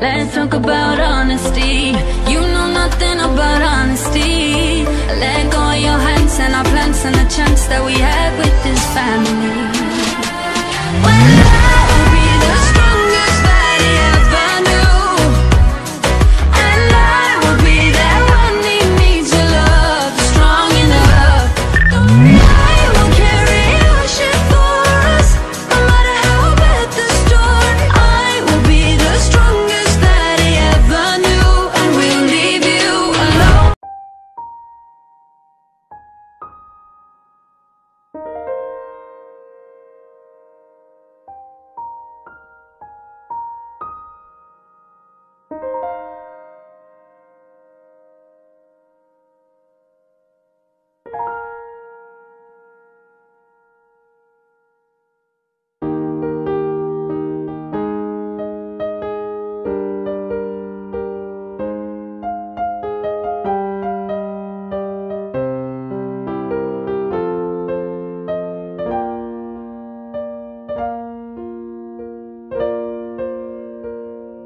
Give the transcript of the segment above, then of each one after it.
Let's talk about honesty. You know nothing about honesty. Let go of your hands and our plans and the chance that we had with this family.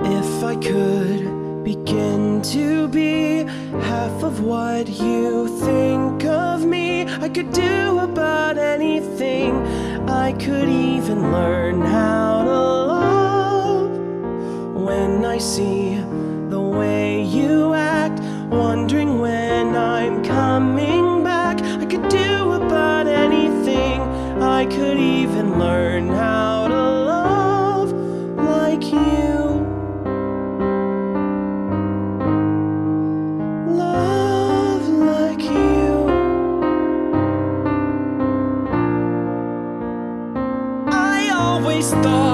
If I could begin to be half of what you think of me, I could do about anything. I could even learn how to love. When I see the way you act, wondering when I'm coming back, I could do about anything. I could even learn how Христа.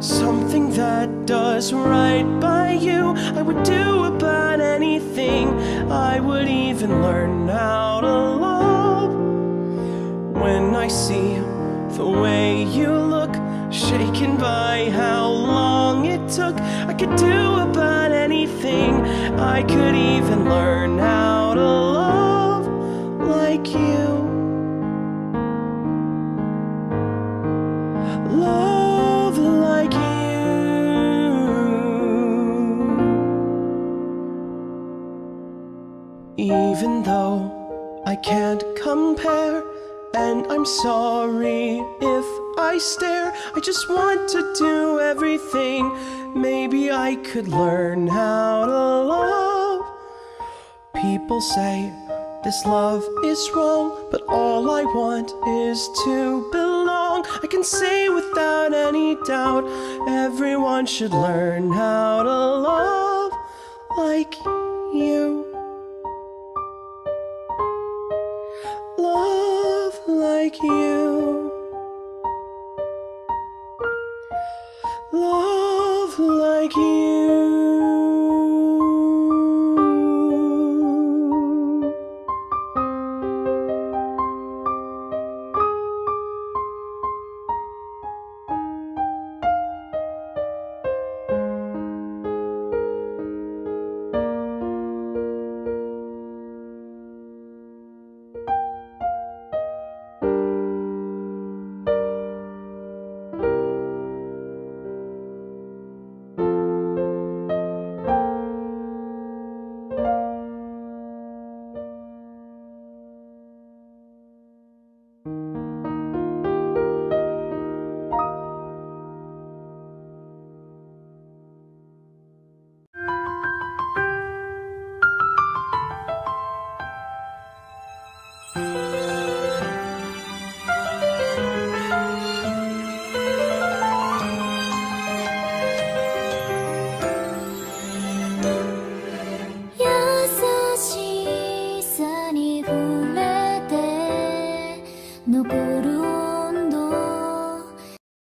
Something that does right by you, I would do about anything. I would even learn how to love. When I see the way you look, shaken by how long it took, I could do about anything. I could even learn how to love like you. Love Even though I can't compare, and I'm sorry if I stare. I just want to do everything. Maybe I could learn how to love. People say this love is wrong, but all I want is to belong. I can say without any doubt, everyone should learn how to love like you. You. Love like you.